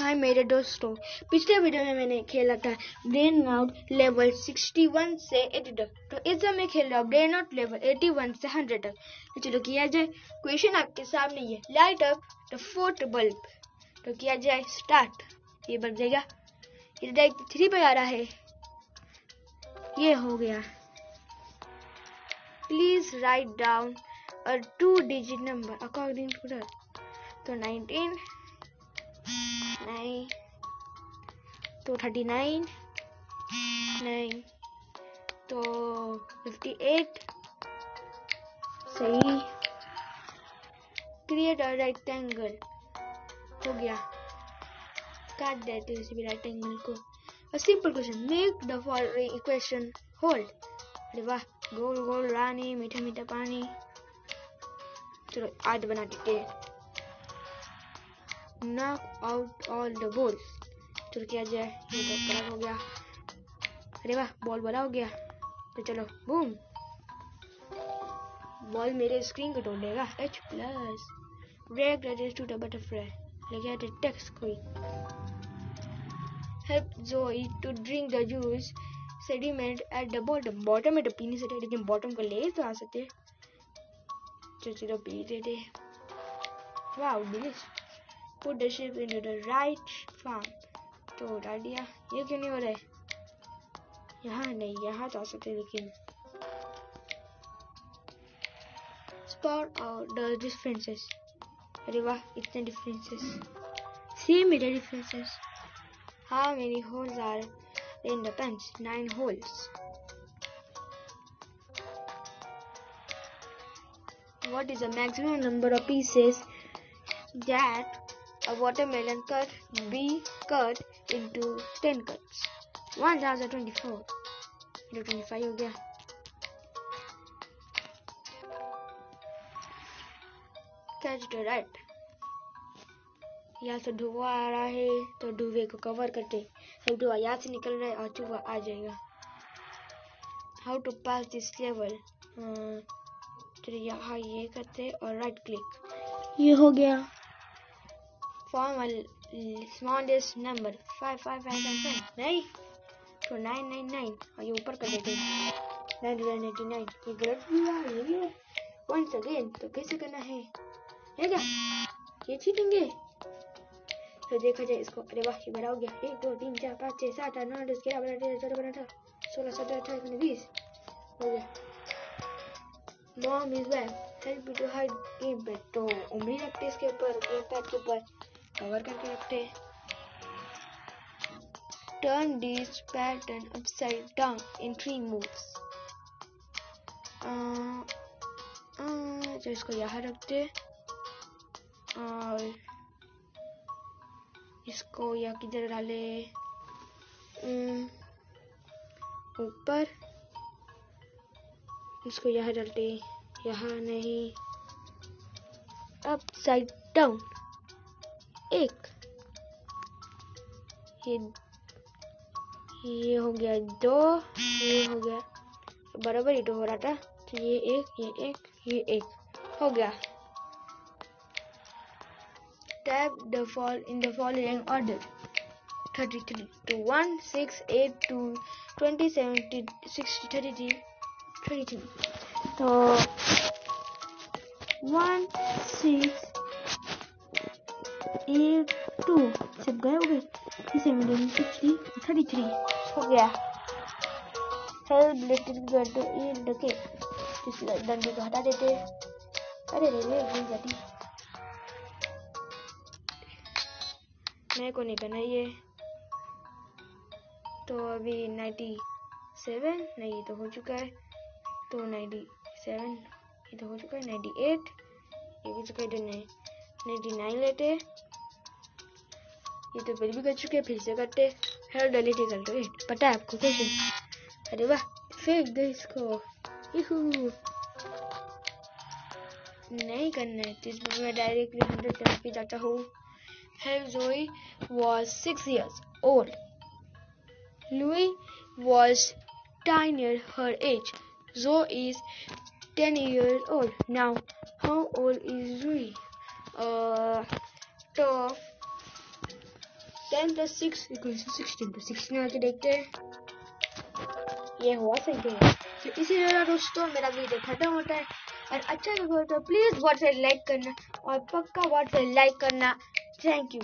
हाय मेरे दोस्तों, पिछले वीडियो में मैंने खेला था ब्रेन आउट लेवल 61 से 80 तक तो इस समय खेल रहा हूँ ब्रेन आउट लेवल 81 से 100 तक तो चलो किया जाए क्वेश्चन आपके सामने ये। Light up the fourth bulb तो किया जाए स्टार्ट ये बन जाएगा। ये डायरेक्ट थ्री पे आ रहा है। ये हो गया। प्लीज़ राइट डाउन और two digit number according to that तो 19 नहीं तो 39 नहीं तो 58 सही क्रिएट अ रेक्टेंगल हो गया काट देते हैं इसी रेक्टेंगल को simple question. Make the following equation hold. अरे वाह गोल गोल रानी मीठा मीठा पानी चलो आज बना देते knock out all the balls चलो किया जाए ये तो खराब हो गया अरे वाह बॉल बड़ा हो गया तो चलो बूम बॉल मेरे स्क्रीन को देगा H plus break the two the butterfly लेके आते टेक्स्ट कोई help Zoe to drink the juice sediment at the bottom. Bottom में तो पी नहीं सकते लेकिन bottom को ले तो आ सकते चलो चलो, पी देते wow, delicious. put the ship into the right farm तो डाल दिया ये क्यों नहीं हो रहा है यहाँ नहीं यहाँ तो आ सकते लेकिन spot out the differences अरे वाह इतने differences सेम मेरे differences How many holes are in the pens? Nine holes. What is the maximum number of pieces that a watermelon cut be cut into 10 cuts? 1024. ये 25 हो गया Catch the rat. यहाँ से धुआँ आ रहा है तो धुएँ को कवर करते सब धुआँ यहाँ से निकल रहा है और चूहा आ जाएगा how to pass this level चलिए यहाँ ये करते और राइट क्लिक ये हो गया form smallest number five five five five नहीं तो नाइन नाइन नाइन और ये ऊपर कर देते नाइनटी नाइन नाइन्टी नाइन ये गलत भी हुआ, ये भी है वंस अगेन तो कैसे करना है? है क्या? ये चीटेंगे तो देखा जाए इसको। अरे वाह, ये बड़ा हो गया। एक, दो, तीन, चार, पाँच छः सात, आठ, नौ, दस, ग्यारह, बारह, तेरह, चौदह, पंद्रह अठारह सोलह, सत्रह, अठारह, उन्नीस, बीस। हो गया। Mom is back help to hide game pad तो उंगली रखते इसके ऊपर गेम पैड के ऊपर कवर करके रखते turn this pattern upside down in three moves तो इसको यहाँ रखते और इसको या किधर डाले? ऊपर। इसको यहाँ डालते यहाँ नहीं। अप साइड डाउन एक। ये ये हो गया दो, ये हो गया बराबर ही तो हो रहा था। तो ये एक ये एक ये एक। हो गया। Tab the fall, in the following order. 33 to 1 6 8 to 20 70 60 33 33 तो 1 6 8 2 सब गए हो गए 17 60 33 हो गया help little girl to eat the cake इस डंडे को हटा देते अरे रे रे भूल जाती मेरे को नहीं करना ये तो अभी नाइन्टी सेवन नहीं ये तो हो चुका है तो नाइन्टी सेवन ये तो हो चुका है नाइन्टी एट ये भी चुका है तो नाइन्टी नाइन लेते ये तो पहले भी कर चुके हैं फिर से करते हेयर डलीट कर दो पता है आपको क्वेश्चन अरे वाह फेंक दो इसको नहीं करना है तो इसमें मैं डायरेक्टली हंड्रेड टर्न पे जाता हूँ Zoe was six years old. Louis was tinier her age. Zoe is ten years old. Now, how old is Louis? Uh, तो ten plus six equal to sixteen तो सिक्सटीन आके देखते हैं। ये हुआ सही है तो इसी तरह दोस्तों, मेरा वीडियो खत्म होता है। और अच्छा लगा तो प्लीज़ व्हाट्सएप लाइक करना। और पक्का व्हाट्सएप लाइक करना। Thank you